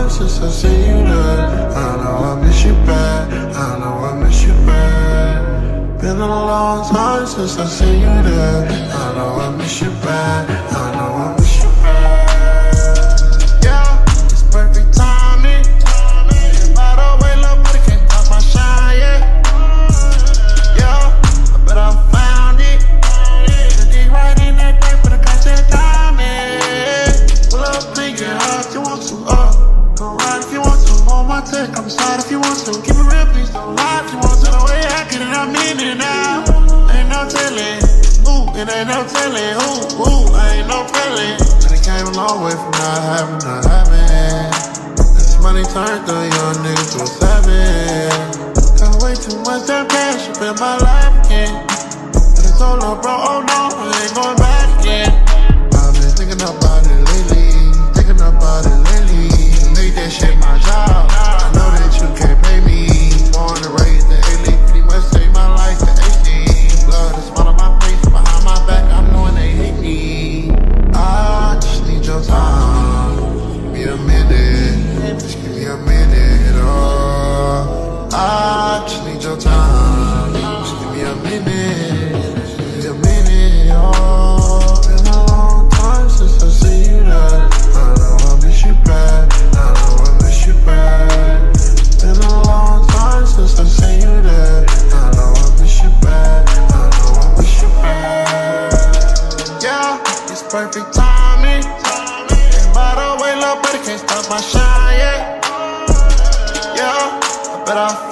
time since I seen you there. I know I miss you bad. I know I miss you bad. Been a long time since I seen you there. I know I miss you bad. I know I miss you bad. Yeah, it's perfect timing. Touch my shine, yeah. I bet I found it. Right in that diamond. You want to. My Tec, I'm inside if you want to. Keep it real, please don't lie if you want to. The way I get it, I mean it now. Ain't no telling. Ooh, it ain't no telling. Ooh, ooh, I ain't no feeling. And it came a long way from not having to having. This money turned a young nigga to a savage. Got way too much damn cash up in my life again. And I told her, bro, oh no, I ain't going perfect timing. And by the way, little buddy can't stop my shine, yeah. Yeah, I bet I